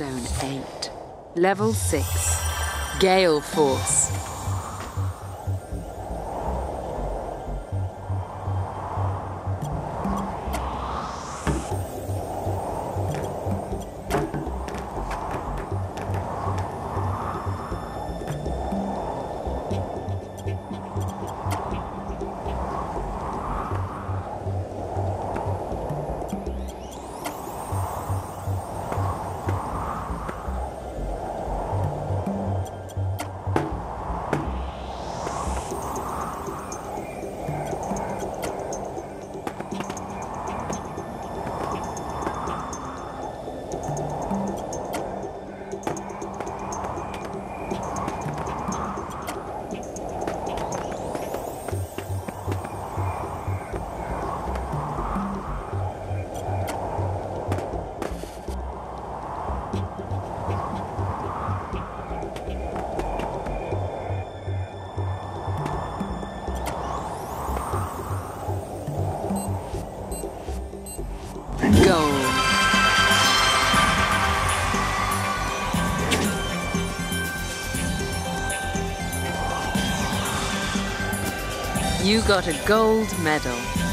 Zone 8. Level 6. Gale Force. You got a gold medal.